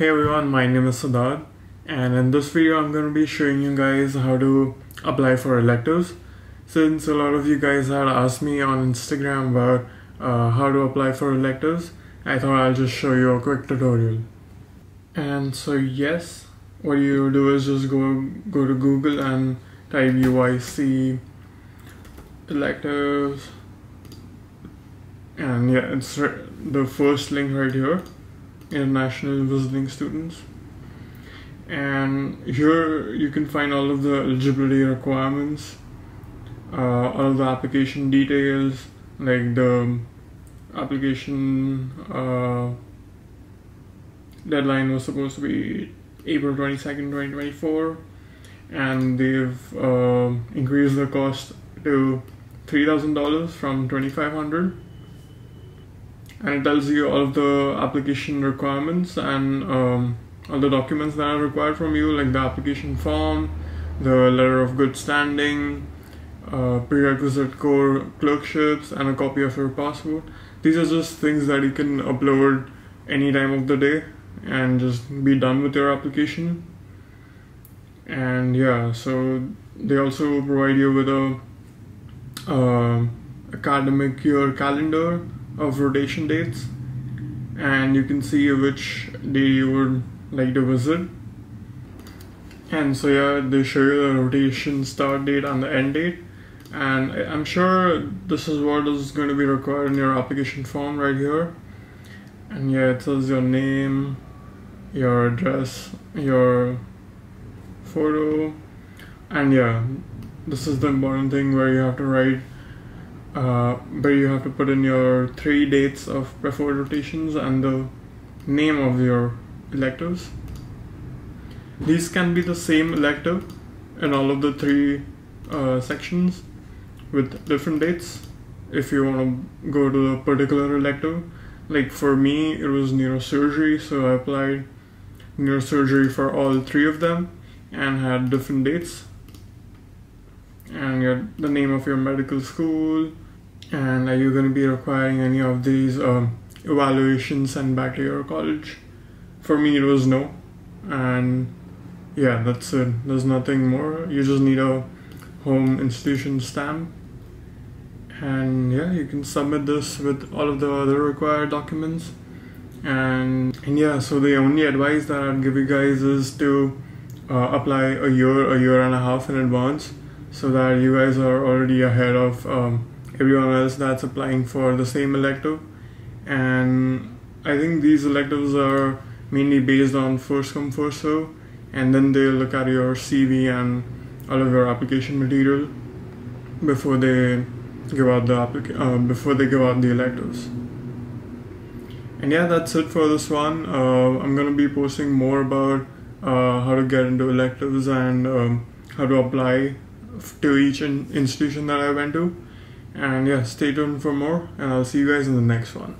Hey everyone, my name is Siddharth and in this video I'm going to be showing you guys how to apply for electives. Since a lot of you guys had asked me on Instagram about uh, how to apply for electives, I thought I'll just show you a quick tutorial. And so yes, what you do is just go go to Google and type UIC electives and yeah it's the first link right here international visiting students. And here you can find all of the eligibility requirements uh, all of the application details like the application uh, deadline was supposed to be April 22nd 2024 and they've uh, increased the cost to $3,000 from 2500 and it tells you all of the application requirements and um, all the documents that are required from you like the application form the letter of good standing uh, prerequisite core clerkships and a copy of your passport. These are just things that you can upload any time of the day and just be done with your application. And yeah so they also provide you with a uh, academic year calendar of rotation dates. And you can see which day you would like to visit. And so yeah they show you the rotation start date and the end date. And I'm sure this is what is going to be required in your application form right here. And yeah it says your name your address your photo. And yeah this is the important thing where you have to write uh, where you have to put in your three dates of preferred rotations and the name of your electives. These can be the same elective in all of the three uh, sections with different dates if you want to go to a particular elective. Like for me, it was neurosurgery, so I applied neurosurgery for all three of them and had different dates and your, the name of your medical school and are you going to be requiring any of these um, evaluations and back to your college? For me it was no. And yeah that's it. There's nothing more. You just need a home institution stamp. And yeah you can submit this with all of the other required documents. And, and yeah so the only advice that i'd give you guys is to uh, apply a year a year and a half in advance so that you guys are already ahead of um, everyone else that's applying for the same elective. And I think these electives are mainly based on first come first serve. And then they look at your CV and all of your application material before they give out the applica- uh, before they give out the electives. And yeah that's it for this one. Uh, I'm gonna be posting more about uh, how to get into electives and um, how to apply to each institution that I went to. And yeah, stay tuned for more, and I'll see you guys in the next one.